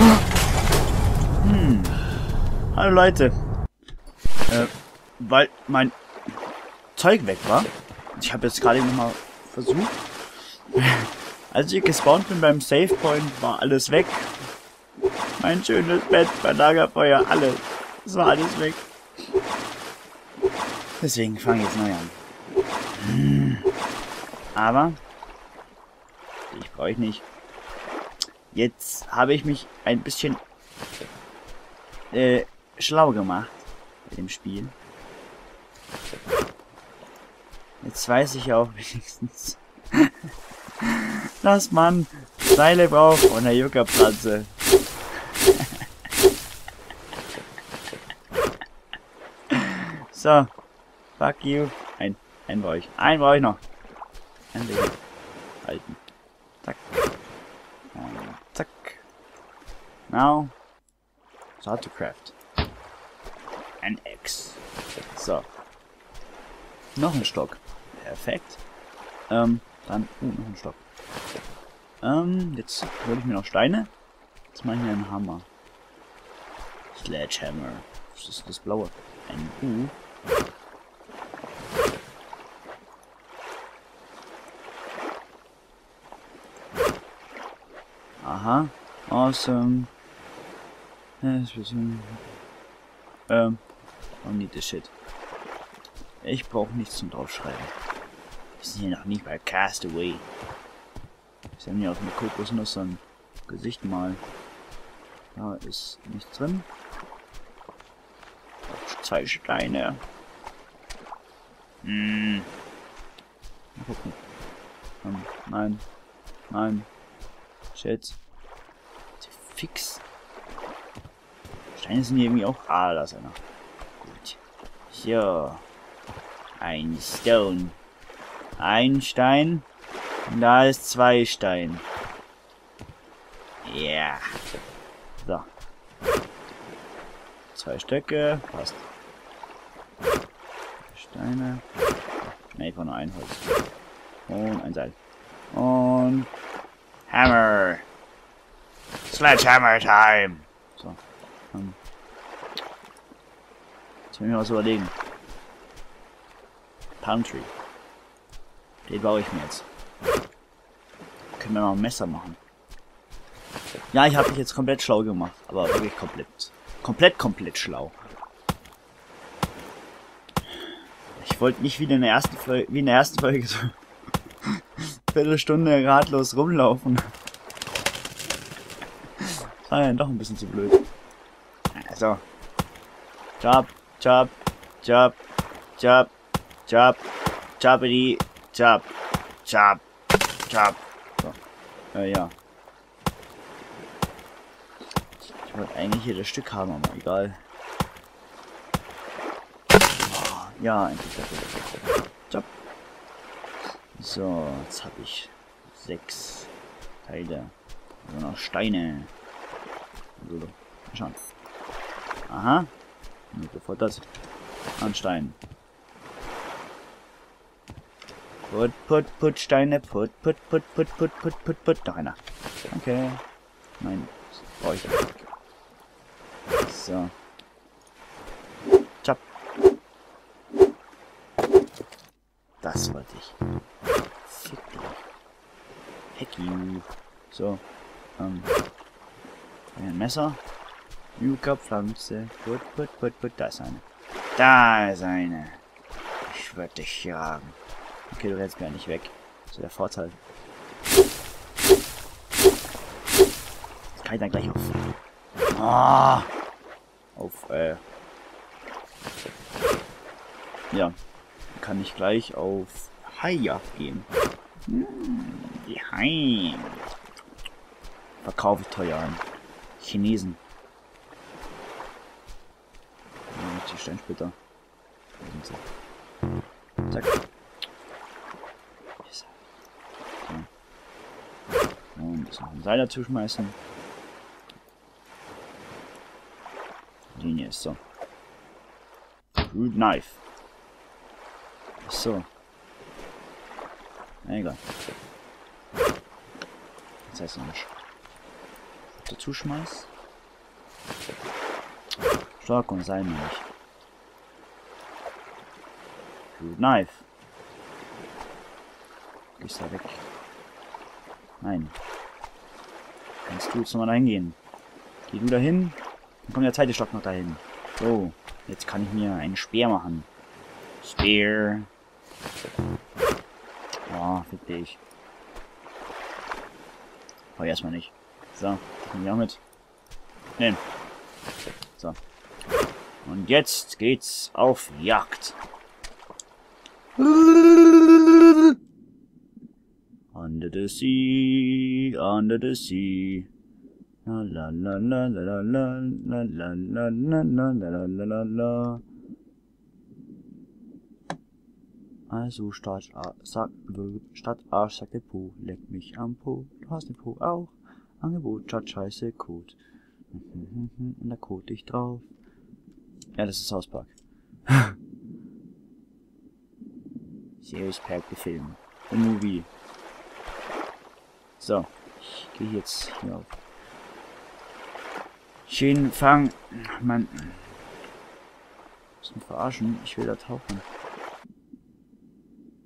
Hm. Hallo Leute. Äh, weil mein Zeug weg war. Ich habe jetzt gerade nochmal versucht. Als ich gespawnt bin beim Save Point, war alles weg. Mein schönes Bett, mein Lagerfeuer, alles. Es war alles weg. Deswegen fange ich jetzt neu an. Hm. Aber ich brauche ich nicht. Jetzt habe ich mich ein bisschen äh, schlau gemacht mit dem Spiel. Jetzt weiß ich auch wenigstens, dass man Seile braucht und eine Yucca-Pflanze. so. Fuck you. Ein, ein brauche ich. Einen brauche ich noch. Ein Leben. Halten. Zack. Und zack. Now. Start to craft. Ein X. So. Noch ein Stock. Perfekt. Ähm, dann, uh, noch ein Stock. Ähm, jetzt hole ich mir noch Steine. Jetzt mache ich mir einen Hammer. Sledgehammer. Was ist das blaue? Ein U. Aha. Awesome. Ähm. don't need this shit. Ich brauche nichts zum draufschreiben. Wir sind hier noch nicht bei Castaway. Ich haben hier auf eine Kokosnuss ein Gesicht mal. Da ist nichts drin. Zwei Steine. Hm. Mal gucken. Um, nein. Nein. Shit. Fix. Steine sind hier irgendwie auch. Ah, da ist einer. Gut. So. Ein Stone. Ein Stein. Und da ist zwei Stein. Ja. Yeah. So. Zwei Stöcke. Passt. Steine. Ne, ich brauche nur ein Holz. Und ein Seil. Und Hammer. Sledgehammer Time. So. Ähm. Ich mir was überlegen. Palm Tree. Den baue ich mir jetzt. Können wir noch ein Messer machen. Ja, ich habe mich jetzt komplett schlau gemacht. Aber wirklich komplett. Komplett, komplett schlau. Ich wollte nicht wie in der ersten Folge, wie in der ersten Folge so Viertelstunde ratlos rumlaufen. Das war ja doch ein bisschen zu blöd. Also. Job, Job, Job, Job, Job, Jobbity, Job, Job, Job. So. Äh, ja. Ich wollte eigentlich hier das Stück haben, aber egal. Oh, ja, endlich dafür. Job. So, jetzt habe ich sechs Teile. Also noch Steine. So, schauen. Aha. Bevor das. An Stein. Put, put, put, Steine. Put, put, put, put, put, put, put, put. Noch einer. Danke. Okay. Nein, das brauche ich nicht. So. Chap. Das wollte ich. Fick dich. Heck you. So. Ähm. Ein Messer. Yucca-Pflanze. Put, put, put, put. Da ist eine. Da ist eine. Ich würde dich jagen. Okay, du rennst gar nicht weg. Ist der Vorteil. Das kann ich dann gleich auf. Ah! Auf, äh. Ja. Kann ich gleich auf Haijagd gehen. Hm, die Hai. Verkaufe ich teuer an. Chinesen. Ja, die Steinsplitter. Zack. Und das noch ein Seil dazu schmeißen. Linie ist so. Root Knife. So. Egal. Das heißt nicht. Dazu schmeiß. Stock und Seilmilch. Good knife. Gehst da weg. Nein. Kannst du jetzt nochmal dahin gehen? Geh du dahin. Dann kommt der zweite Stock noch dahin. So. Jetzt kann ich mir einen Speer machen. Spear. Oh, fick dich. Aber erstmal nicht. So, nehmen wir auch mit. Nehmen. So. Und jetzt geht's auf Jagd. Under the sea, under the sea. La la la la la la la la la la la la la la la Also Stadt A, sag, Stadt sagt der Po, leck mich am Po, du hast den Po auch. Angebot, Stadt Scheiße, Code. Und da code ich drauf. Ja, das ist Hauspark. Serious Pack, Film. The Movie. So, ich gehe jetzt hier auf. Schön fangen. Mann. Mich verarschen. Ich will da tauchen.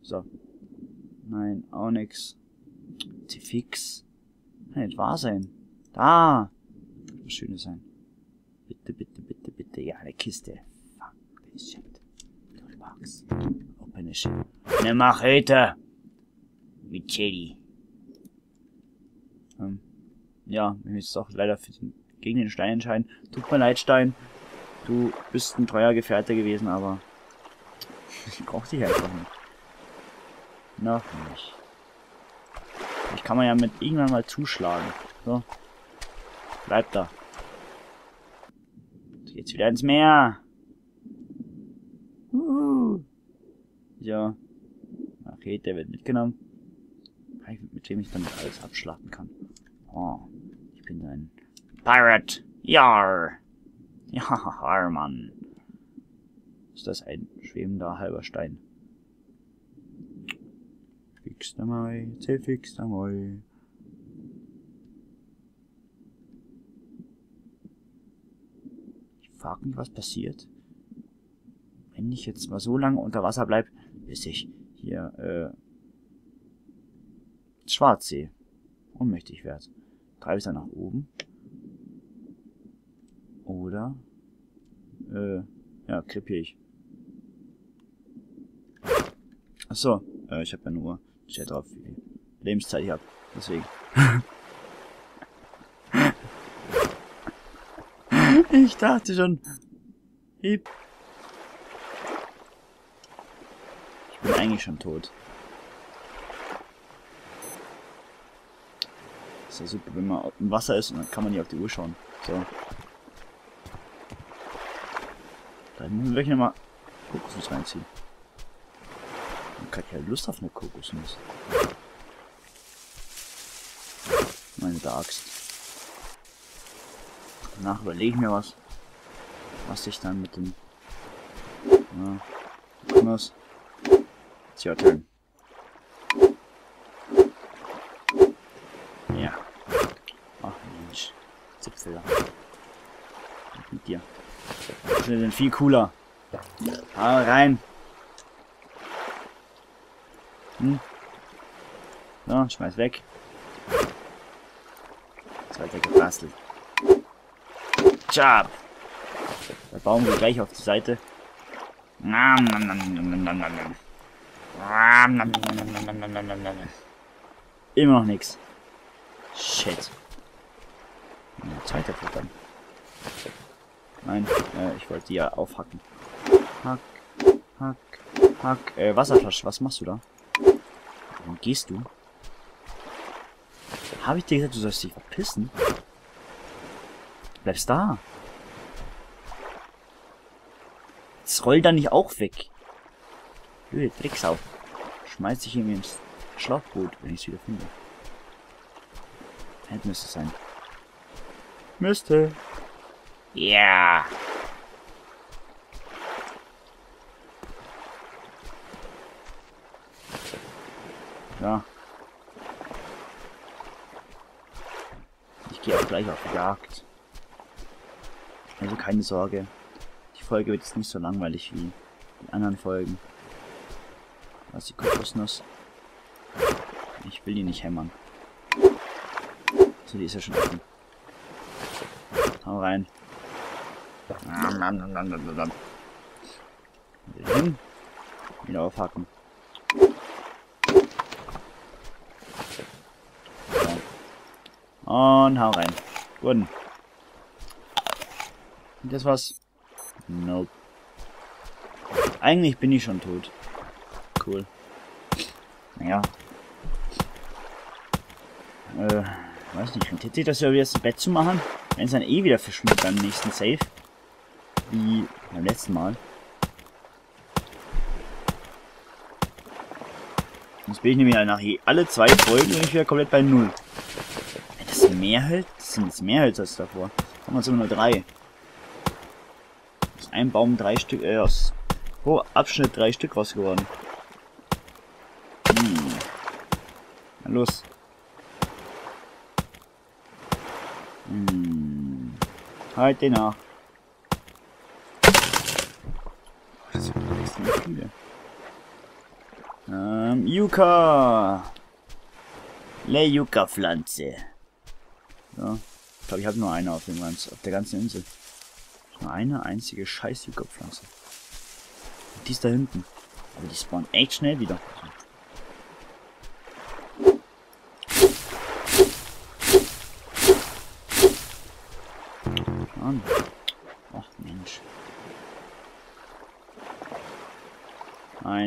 So. Nein, auch nix. fix. Kann nicht wahr sein. Da! Was Schönes sein. Bitte, bitte, bitte, bitte. Ja, eine Kiste. Fuck this shit. Toolbox. Open shit. Eine Machete! Mit Chili. Ähm, ja, wir müssen auch leider den, gegen den Stein entscheiden. Tut mir leid, Stein. Du bist ein treuer Gefährte gewesen, aber ich brauch dich einfach nicht. Noch nicht. Ich kann man ja mit irgendwann mal zuschlagen. So. Bleib da. Jetzt wieder ins Meer. Uh. Ja. Rakete wird mitgenommen. Mit dem ich dann alles abschlachten kann. Oh. Ich bin ein Pirate. Jar. Ja, Mann. Ist das ein schwebender halber Stein? Fix der Mai, C fix der Mai. Ich frage mich, was passiert, wenn ich jetzt mal so lange unter Wasser bleibe, bis ich hier äh, schwarz sehe. Ohnmächtig werde. Treibe ich dann nach oben. Oder äh, ja, krepiere ich. Achso, äh, ich habe ja nur steht drauf, wie viel Lebenszeit ich habe. Deswegen. ich dachte schon. Ich eigentlich schon tot. ist ja super, wenn man im Wasser ist und dann kann man nicht auf die Uhr schauen. So. Dann müssen wir gleich nochmal Kokosnuss reinziehen. Man hat ja Lust auf eine Kokosnuss. Meine Axt. Danach überlege ich mir was. Was ich dann mit dem... Ja, Kokosnuss. It's your turn. Zipfel. Mit dir. Die sind viel cooler. Hau rein. Hm. So, schmeiß weg. Zweiter gebastelt. Job. Der Baum geht gleich auf die Seite. Immer noch nichts. Shit. Zweiter futtern. Nein, äh, ich wollte die ja aufhacken. Hack, hack, hack. Äh, Wasserflasche, was machst du da? Warum gehst du? Habe ich dir gesagt, du sollst dich verpissen? Bleibst da. Jetzt roll da nicht auch weg. Blöde Drecksau. Schmeiß dich irgendwie ins Schlauchboot, wenn ich es wieder finde. Hätte müsste sein. Müsste. Ja. Ja. Ich gehe auch gleich auf Jagd. Also keine Sorge. Die Folge wird jetzt nicht so langweilig wie die anderen Folgen. Was die Kokosnuss? Ich will die nicht hämmern. So, die ist ja schon offen. Hau rein. Wieder hin. Wieder aufhacken. So. Und hau rein. Gut. Das war's. Nope. Eigentlich bin ich schon tot. Cool. Naja. Äh, weiß nicht, rentiert sich das ja wieder das Bett zu machen? Wenn es dann eh wieder verschwindet beim nächsten Save. Wie beim letzten Mal. Jetzt bin ich nämlich nach alle zwei Folgen bin ich wieder komplett bei Null. Wenn das mehr hält, sind jetzt mehr Hölzer als davor. Haben wir jetzt nur drei. Aus einem Baum drei Stück, äh, aus pro Abschnitt drei Stück raus geworden. Hm. Na los. Hm. Halt den nach. Das sind extrem viele. Ähm, Yucca. Le Yucca-Pflanze. So. Ich glaube, ich habe nur eine auf, dem ganz, auf der ganzen Insel. Nur eine einzige scheiß Yucca-Pflanze. Die ist da hinten. Aber die spawnen echt schnell wieder.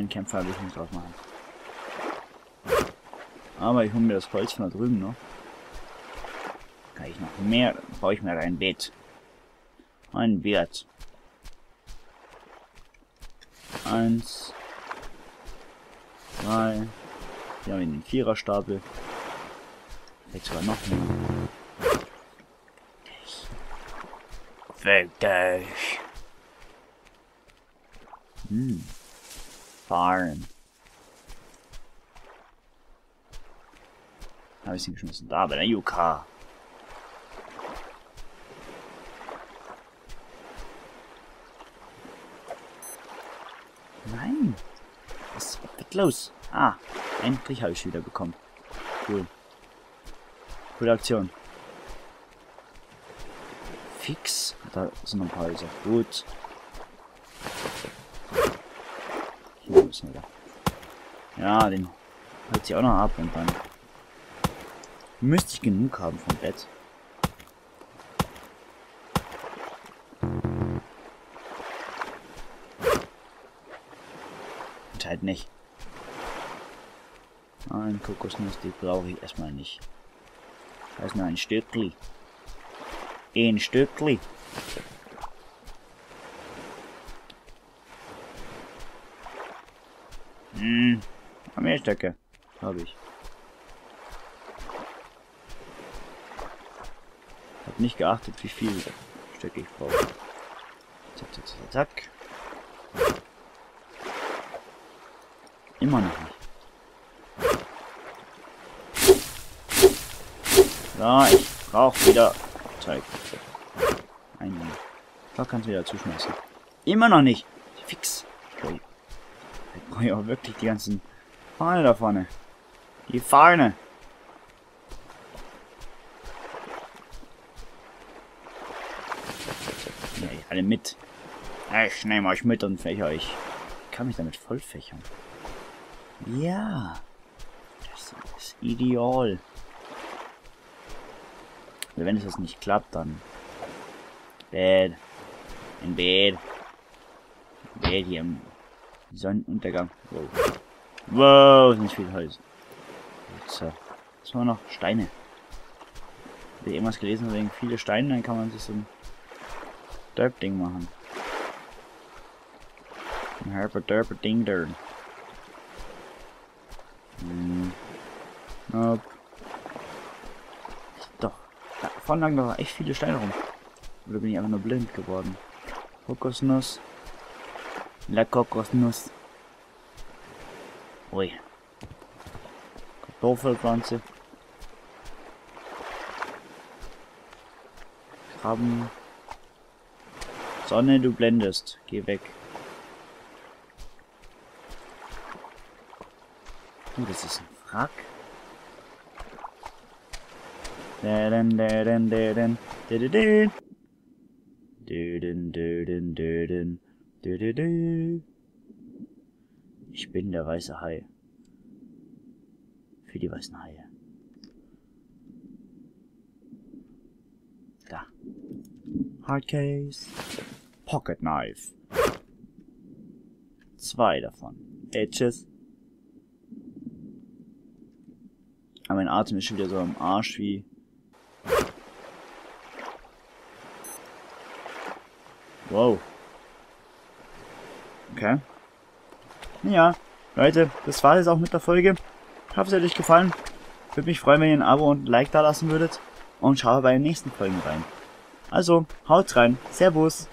Ein Kämpfer will ich nicht drauf machen. Aber ich hole mir das Holz von da drüben noch. Kann ich noch mehr, baue ich mir ein Bett. Ein Bett. Eins. Zwei. Hier haben wir den Viererstapel. Vielleicht sogar noch mehr. Fick dich. Hm. Fahren. Habe ich sie geschmissen. Da bei der Yuka. Nein. Was ist los? Ah, endlich habe ich wieder bekommen. Cool. Coole Aktion. Fix. Da sind noch ein paar Häuser. Gut. Hier müssen wir. Ja, den hält sich auch noch ab und dann müsste ich genug haben vom Bett. Und halt nicht. Ein Kokosnuss, die brauche ich erstmal nicht. Da ist nur ein Stückli. Ein Stückli. Hm, mehr Stöcke. Habe ich. Hab nicht geachtet, wie viel Stöcke ich brauche. Zack, zack, zack, zack. Immer noch nicht. So, ich brauche wieder Zeug. Ein Da kannst du wieder zuschmeißen. Immer noch nicht. Fix. Brauche ja wirklich die ganzen Fahne da vorne. Die Fahne. Ja, alle mit. Ich nehme euch mit und fächer euch. Ich kann mich damit vollfächern. Ja. Das ist ideal. Wenn es das nicht klappt, dann... Bad. In Bad. Bad hier im Sonnenuntergang. Wow. Wow, sind viel Holz. So. Was haben wir noch? Steine. Habe ich irgendwas gelesen, wegen viele Steine, dann kann man sich so ein Derp-Ding machen. Ein Herper Derper Ding Dern. Hm. Nope. Doch. Da vorne lagen doch echt viele Steine rum. Oder bin ich einfach nur blind geworden? Kokosnuss. La Kokosnuss. Ui. Kartoffelpflanze. Krabben. Sonne, du blendest. Geh weg. Oh, das ist ein Wrack. Däden, däden, däden, däden, däden, däden, däden, Ich bin der weiße Hai. Für die weißen Haie. Da. Hardcase. Pocket Knife. Zwei davon. Edges. Aber mein Atem ist schon wieder so am Arsch wie... Wow. Okay. Ja, Leute, das war es auch mit der Folge. Ich hoffe, es hat euch gefallen. Würde mich freuen, wenn ihr ein Abo und ein Like da lassen würdet. Und schaut bei den nächsten Folgen rein. Also, haut rein. Servus.